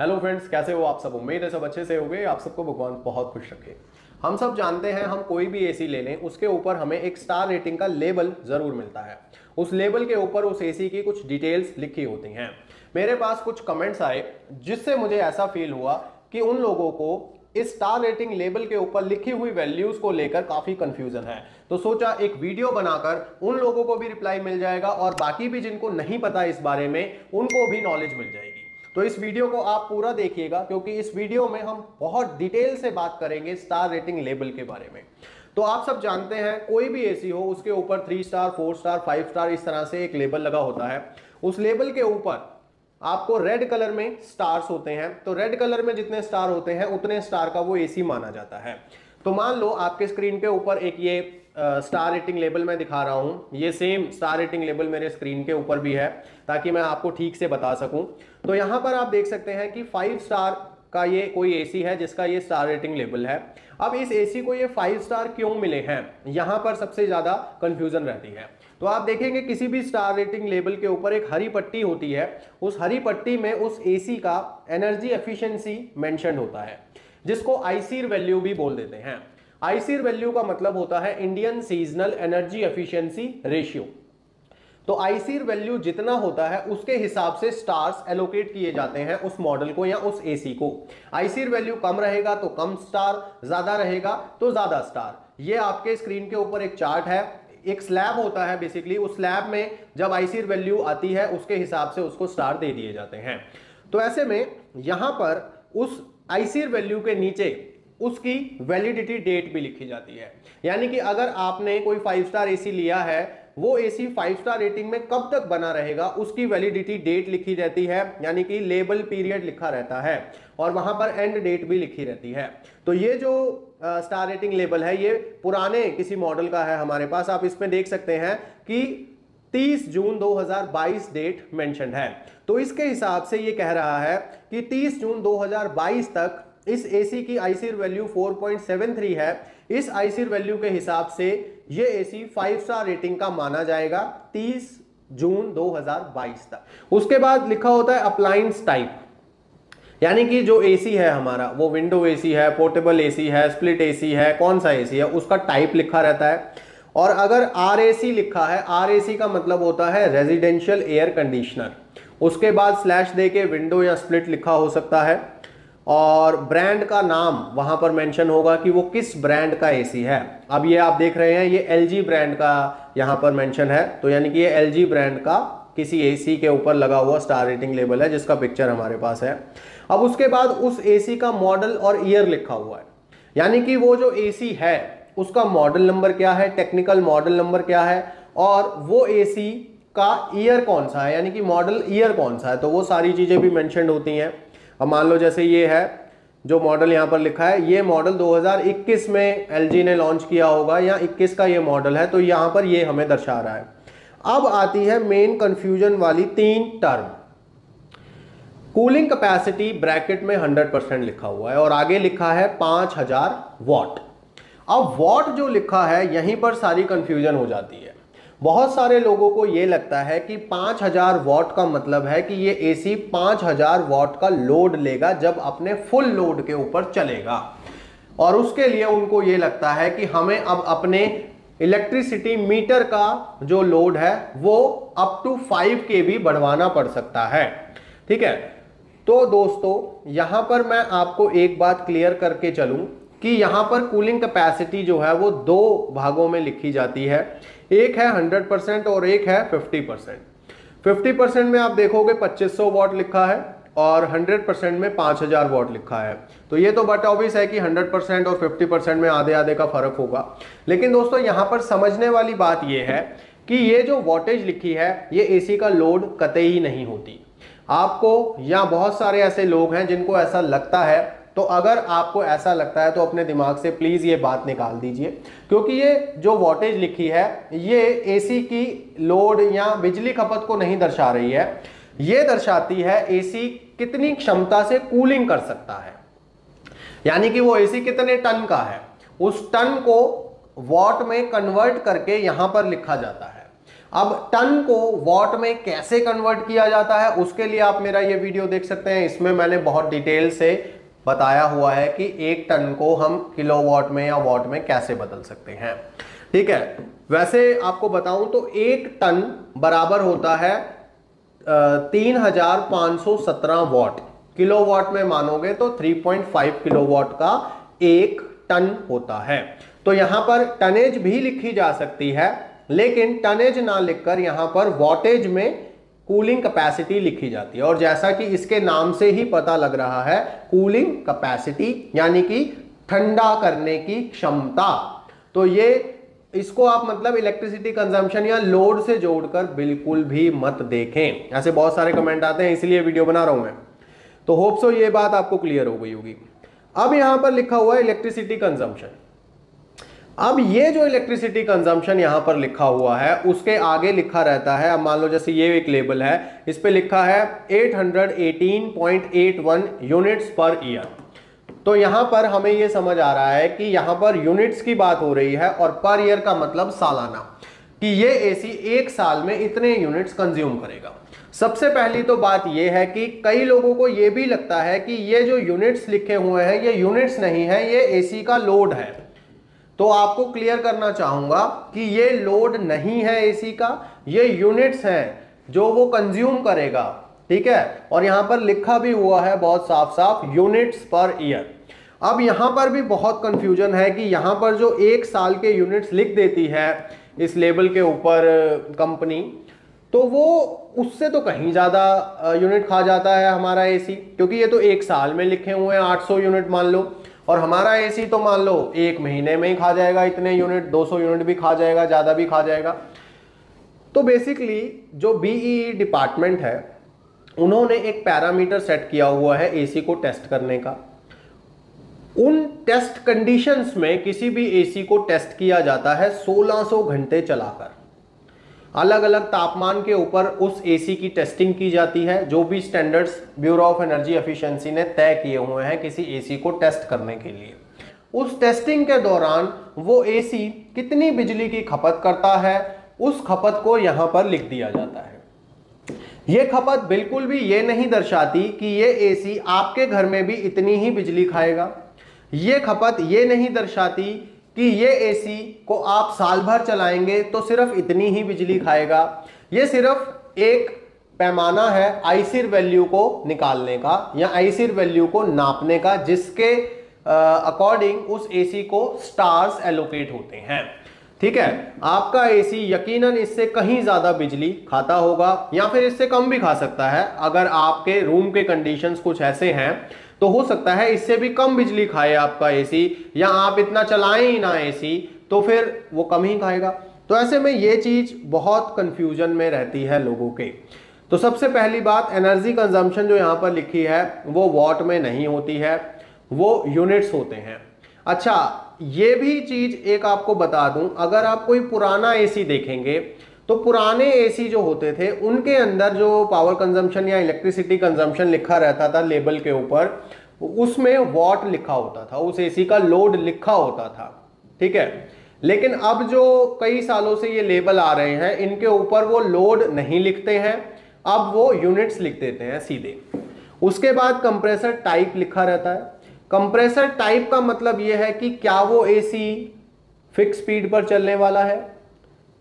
Hello friends कैसे हो आप सब? उम्मीद है सब अच्छे से होंगे। आप सबको भगवान बहुत खुश रखे। हम सब जानते हैं, हम कोई भी एसी ले लें, उसके ऊपर हमें एक स्टार रेटिंग का लेबल ज़रूर मिलता है। उस लेबल के ऊपर उस एसी की कुछ डिटेल्स लिखी होती हैं। मेरे पास कुछ कमेंट्स आए, जिससे मुझे ऐसा फील हुआ कि उन लोगों को इस स्टार रेटिंग लेबल के ऊपर लिखी हुई वैल्यूज़ को लेकर काफ़ी कंफ्यूजन है। तो सोचा एक वीडियो बनाकर उन लोगों को भी रिप्लाई मिल जाएगा और बाकी भी जिनको नहीं पता इस बारे में, उनको भी नॉलेज मिल जाएगी। तो इस वीडियो को आप पूरा देखिएगा, क्योंकि इस वीडियो में हम बहुत डिटेल से बात करेंगे स्टार रेटिंग लेबल के बारे में। तो आप सब जानते हैं, कोई भी एसी हो, उसके ऊपर three star four star five star इस तरह से एक लेबल लगा होता है। उस लेबल के ऊपर आपको रेड कलर में स्टार्स होते हैं। तो रेड कलर में जितने स्टार होते हैं, उतने स्टार का वो एसी माना जाता है। तो मान लो, आपके स्क्रीन के ऊपर एक ये स्टार रेटिंग लेबल मैं दिखा रहा हूँ। ये सेम स्टार रेटिंग लेबल मेरे स्क्रीन के ऊपर भी है, ताकि मैं आपको ठीक से बता सकूँ। तो यहाँ पर आप देख सकते हैं कि फाइव स्टार का ये कोई एसी है, जिसका ये स्टार रेटिंग लेबल है। अब इस एसी को ये फाइव स्टार क्यों मिले हैं? यहाँ पर सबसे ज़्यादा कन्फ्यूज़न रहती है। तो आप देखेंगे किसी भी स्टार रेटिंग लेबल के ऊपर एक हरी पट्टी होती है। उस हरी पट्टी में उस एसी का एनर्जी एफिशिएंसी मेंशन होता है, जिसको आईसीर वैल्यू भी बोल देते हैं। आईसीर वैल्यू का मतलब होता है Indian seasonal energy efficiency ratio. तो आईसीर वैल्यू जितना होता है, उसके हिसाब से स्टार्स एलोकेट किए जाते हैं उस मॉडल को या उस एसी को। आईसीर वैल्यू कम रहेगा तो कम स्टार, ज़्यादा रहेगा तो ज़्यादा स्टार। ये आपके स्क्रीन के ऊपर एक चार्ट है। एक स्लैब होता है बेसिकली, उस स्लैब में जब आईसीर वैल्यू आती है, उसके हिसाब से उसको स्टार दे दिए जाते हैं। तो ऐसे में यहाँ पर उस आईसीर वैल्यू के नीचे उसकी वैलिडिटी डेट भी लिखी जाती है। यानी कि अगर आपने कोई फाइव स्टार एसी लिया है, वो एसी फाइव स्टार रेटिंग में कब तक बना रहेगा, उसकी वैलिडिटी डेट लिखी रहती है, यानी कि लेबल पीरियड लिखा रहता है, और वहाँ पर एंड डेट भी लिखी रहती है। तो ये जो स्टार रेटिंग लेबल है, ये पुराने किसी मॉडल का है हमारे पास, आप इसमें देख सकते हैं कि 30 जून 2022 डेट मेंशन है। तो इसके हिसाब से ये कह रहा है कि 30 जून 2022 तक इस एसी की आईसीर वैल्यू 4.73 है। इस आईसीर वैल्यू के हिसाब से ये एसी फाइव स्टार रेटिंग का माना जाएगा 30 जून 2022 तक। उसके बाद लिखा होता है अप्लायंस टाइप यानी कि जो एसी है हमारा, वो विंडो एसी है पोर्टेबल एसी है स्प्लिट एसी है, कौन सा एसी है, उसका टाइप लिखा रहता है। और अगर आर लिखा है आर का मतलब होता है रेजिडेंशियल एयर कंडीशनर उसके बाद स्लैश दे के विंडो या स्प्लिट लिखा हो सकता है। और ब्रांड का नाम वहाँ पर मेंशन होगा कि वो किस ब्रांड का एसी है। अब ये आप देख रहे हैं, ये एलजी ब्रांड का यहाँ पर मेंशन है। तो यानी कि ये एलजी ब्रांड का किसी एसी के ऊपर लगा हुआ स्टार रेटिंग लेबल है, जिसका पिक्चर हमारे पास है। अब उसके बाद उस एसी का मॉडल और ईयर लिखा हुआ है। यानी कि वो जो एसी है, उसका मॉडल नंबर क्या है टेक्निकल मॉडल नंबर क्या है, और वो एसी का ईयर कौन सा है? यानी कि मॉडल ईयर कौन सा है? तो वो सारी चीज़ें भी मेंशन होती हैं। अब मान लो जैसे ये है, जो मॉडल यहाँ पर लिखा है, ये मॉडल 2021 में LG ने लॉन्च किया होगा या 21 का ये मॉडल है तो यहाँ पर ये हमें दर्शा रहा है। अब आती है मेन कंफ्यूजन वाली तीन टर्म कूलिंग कैपेसिटी ब्रैकेट में 100 परसेंट लिखा हुआ है और आगे लिखा है 5000 वॉट अब वॉट जो लिखा है, यहीं पर सारी कंफ्यूजन हो जाती है। बहुत सारे लोगों को ये लगता है कि 5000 वॉट का मतलब है कि ये एसी 5000 वॉट का लोड लेगा जब अपने फुल लोड के ऊपर चलेगा। और उसके लिए उनको ये लगता है कि हमें अब अपने इलेक्ट्रिसिटी मीटर का जो लोड है, वो अप टू 5 के भी बढ़वाना पड़ सकता है। ठीक है? तो दोस्तों, यहाँ पर मैं आपको एक बात क्लियर करके चलूँ कि यहाँ पर कूलिंग कैपेसिटी जो है, वो दो भागों में लिखी जाती है। एक है 100 परसेंट और एक है 50 परसेंट। फिफ्टी परसेंट में आप देखोगे 2500 वॉट लिखा है और 100 परसेंट में 5000 वॉट लिखा है। तो ये तो बट ऑब्वियस है कि 100 परसेंट और 50 परसेंट में आधे आधे का फ़र्क होगा। लेकिन दोस्तों, यहाँ पर समझने वाली बात यह है कि ये जो वॉटेज लिखी है, ये एसी का लोड कतई ही नहीं होती। आपको या बहुत सारे ऐसे लोग हैं जिनको ऐसा लगता है तो अगर आपको ऐसा लगता है तो अपने दिमाग से प्लीज़ ये बात निकाल दीजिए। क्योंकि ये जो वोल्टेज लिखी है, ये एसी की लोड या बिजली खपत को नहीं दर्शा रही है। ये दर्शाती है एसी कितनी क्षमता से कूलिंग कर सकता है। यानी कि वो एसी कितने टन का है, उस टन को वॉट में कन्वर्ट करके यहाँ पर लिखा जाता है। अब टन को वॉट में कैसे कन्वर्ट किया जाता है, उसके लिए आप मेरा ये वीडियो देख सकते हैं। इसमें मैंने बहुत डिटेल से बताया हुआ है कि एक टन को हम किलोवाट में या वॉट में कैसे बदल सकते हैं। ठीक है? वैसे आपको बताऊँ तो एक टन बराबर होता है तीन हज़ार पाँच सौ सत्रह वॉट। किलोवाट में मानोगे तो 3.5 किलोवाट का एक टन होता है। तो यहाँ पर टनेज भी लिखी जा सकती है, लेकिन टनेज ना लिखकर यहाँ पर वॉटेज में कूलिंग कैपेसिटी लिखी जाती है। और जैसा कि इसके नाम से ही पता लग रहा है कूलिंग कैपेसिटी यानी कि ठंडा करने की क्षमता। तो ये, इसको आप मतलब इलेक्ट्रिसिटी कंजम्पशन या लोड से जोड़कर बिल्कुल भी मत देखें। ऐसे बहुत सारे कमेंट आते हैं, इसलिए वीडियो बना रहा हूँ मैं। तो होप सो ये बात आपको क्लियर हो गई होगी। अब यहाँ पर लिखा हुआ है इलेक्ट्रिसिटी कंजम्पशन अब ये जो इलेक्ट्रिसिटी कंजम्पशन यहाँ पर लिखा हुआ है, उसके आगे लिखा रहता है, अब मान लो जैसे ये एक लेबल है, इस पर लिखा है 818.81 यूनिट्स पर ईयर तो यहाँ पर हमें यह समझ आ रहा है कि यहाँ पर यूनिट्स की बात हो रही है और पर ईयर का मतलब सालाना, कि ये एसी एक साल में इतने यूनिट्स कंज्यूम करेगा। सबसे पहली तो बात यह है कि कई लोगों को यह भी लगता है कि ये जो यूनिट्स लिखे हुए हैं, ये यूनिट्स नहीं है, ये एसी का लोड है। तो आपको क्लियर करना चाहूँगा कि ये लोड नहीं है एसी का, ये यूनिट्स हैं जो वो कंज्यूम करेगा, ठीक है? और यहाँ पर लिखा भी हुआ है बहुत साफ़ साफ़ यूनिट्स पर ईयर अब यहाँ पर भी बहुत कंफ्यूजन है कि यहाँ पर जो एक साल के यूनिट्स लिख देती है इस लेबल के ऊपर कंपनी तो वो उससे तो कहीं ज़्यादा यूनिट खा जाता है हमारा एसी क्योंकि ये तो एक साल में लिखे हुए हैं 800 यूनिट मान लो। और हमारा एसी तो मान लो, एक महीने में ही खा जाएगा इतने यूनिट 200 यूनिट भी खा जाएगा, ज़्यादा भी खा जाएगा। तो बेसिकली जो बीई डिपार्टमेंट e e है, उन्होंने एक पैरामीटर सेट किया हुआ है एसी को टेस्ट करने का। उन टेस्ट कंडीशंस में किसी भी एसी को टेस्ट किया जाता है 1600 घंटे चलाकर। अलग अलग तापमान के ऊपर उस एसी की टेस्टिंग की जाती है, जो भी standards bureau of energy efficiency ने तय किए हुए हैं किसी एसी को टेस्ट करने के लिए। उस टेस्टिंग के दौरान वो एसी कितनी बिजली की खपत करता है, उस खपत को यहाँ पर लिख दिया जाता है। ये खपत बिल्कुल भी ये नहीं दर्शाती कि ये एसी आपके घर में भी इतनी ही बिजली खाएगा। ये खपत ये नहीं दर्शाती कि ये एसी को आप साल भर चलाएँगे तो सिर्फ़ इतनी ही बिजली खाएगा। ये सिर्फ़ एक पैमाना है आईसीर वैल्यू को निकालने का या आईसीर वैल्यू को नापने का, जिसके अकॉर्डिंग उस एसी को स्टार्स एलोकेट होते हैं। ठीक है? आपका एसी यकीनन इससे कहीं ज़्यादा बिजली खाता होगा या फिर इससे कम भी खा सकता है। अगर आपके रूम के कंडीशंस कुछ ऐसे हैं तो हो सकता है इससे भी कम बिजली खाए आपका एसी या आप इतना चलाएँ ही ना एसी तो फिर वो कम ही खाएगा। तो ऐसे में ये चीज़ बहुत कंफ्यूजन में रहती है लोगों के। तो सबसे पहली बात एनर्जी कंजम्पशन जो यहाँ पर लिखी है, वो वॉट में नहीं होती है, वो यूनिट्स होते हैं। अच्छा ये भी चीज़ एक आपको बता दूँ, अगर आप कोई पुराना एसी देखेंगे तो पुराने एसी जो होते थे, उनके अंदर जो पावर कंजम्पशन या इलेक्ट्रिसिटी कंजम्पशन लिखा रहता था लेबल के ऊपर, उसमें वॉट लिखा होता था, उस एसी का लोड लिखा होता था, ठीक है? लेकिन अब जो कई सालों से ये लेबल आ रहे हैं, इनके ऊपर वो लोड नहीं लिखते हैं, अब वो यूनिट्स लिख देते हैं सीधे। उसके बाद कंप्रेसर टाइप लिखा रहता है। कंप्रेसर टाइप का मतलब यह है कि क्या वो एसी फिक्स स्पीड पर चलने वाला है?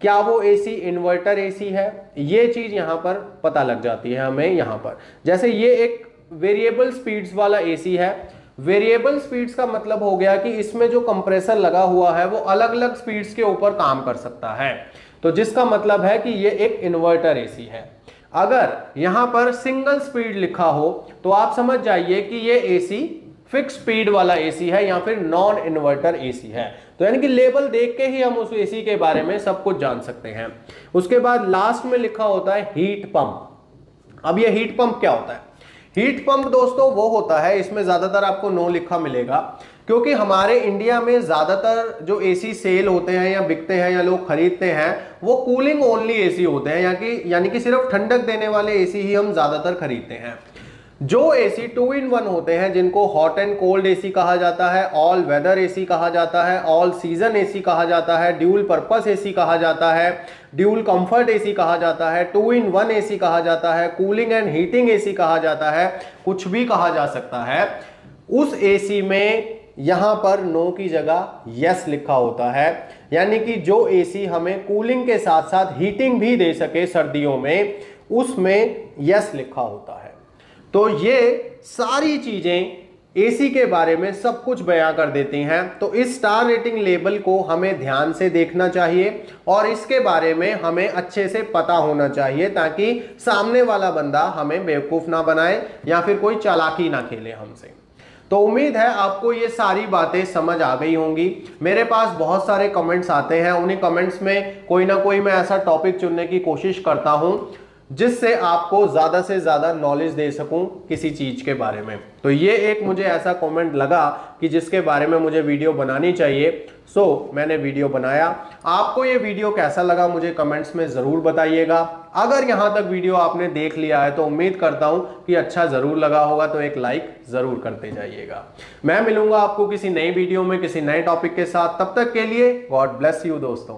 क्या वो एसी इन्वर्टर एसी है? ये चीज़ यहाँ पर पता लग जाती है हमें यहाँ पर। जैसे ये एक वेरिएबल स्पीड्स वाला एसी है। वेरिएबल स्पीड्स का मतलब हो गया कि इसमें जो कंप्रेसर लगा हुआ है, वो अलग अलग स्पीड्स के ऊपर काम कर सकता है। तो जिसका मतलब है कि ये एक इन्वर्टर एसी है। अगर यहाँ पर सिंगल स्पीड लिखा हो तो आप समझ जाइए कि ये एसी फिक्स स्पीड वाला एसी है, या फिर नॉन इन्वर्टर एसी है। तो यानी कि लेबल देख के ही हम उस एसी के बारे में सब कुछ जान सकते हैं। उसके बाद लास्ट में लिखा होता है हीट पंप। अब ये हीट पंप क्या होता है? हीट पंप दोस्तों वो होता है, इसमें ज़्यादातर आपको नो लिखा मिलेगा, क्योंकि हमारे इंडिया में ज़्यादातर जो एसी सेल होते हैं या बिकते हैं या लोग खरीदते हैं, वो कूलिंग ओनली एसी होते हैं यानी कि यानी कि सिर्फ़ ठंडक देने वाले एसी ही हम ज़्यादातर खरीदते हैं। जो एसी टू इन वन होते हैं जिनको हॉट एंड कोल्ड एसी कहा जाता है ऑल वेदर एसी कहा जाता है ऑल सीज़न एसी कहा जाता है ड्यूल पर्पस एसी कहा जाता है ड्यूल कंफर्ट एसी कहा जाता है टू इन वन एसी कहा जाता है कूलिंग एंड हीटिंग एसी कहा जाता है कुछ भी कहा जा सकता है उस एसी में यहाँ पर नो की जगह यस लिखा होता है यानी कि जो एसी हमें कूलिंग के साथ साथ हीटिंग भी दे सके सर्दियों में उसमें यस लिखा होता है तो ये सारी चीज़ें एसी के बारे में सब कुछ बयां कर देती हैं। तो इस स्टार रेटिंग लेबल को हमें ध्यान से देखना चाहिए और इसके बारे में हमें अच्छे से पता होना चाहिए ताकि सामने वाला बंदा हमें बेवकूफ़ ना बनाए या फिर कोई चालाकी ना खेले हमसे। तो उम्मीद है आपको ये सारी बातें समझ आ गई होंगी। मेरे पास बहुत सारे कमेंट्स आते हैं। उन्हीं कमेंट्स में कोई ना कोई मैं ऐसा टॉपिक चुनने की कोशिश करता हूँ। जिससे आपको ज़्यादा से ज़्यादा नॉलेज दे सकूँ किसी चीज़ के बारे में। तो ये एक मुझे ऐसा कमेंट लगा कि जिसके बारे में मुझे वीडियो बनानी चाहिए। सो so, मैंने वीडियो बनाया। आपको ये वीडियो कैसा लगा मुझे कमेंट्स में ज़रूर बताइएगा। अगर यहाँ तक वीडियो आपने देख लिया है तो उम्मीद करता हूँ कि अच्छा ज़रूर लगा होगा तो एक लाइक ज़रूर करते जाइएगा। मैं मिलूँगा आपको किसी नई वीडियो में किसी नए टॉपिक के साथ। तब तक के लिए गॉड ब्लेस यू दोस्तों।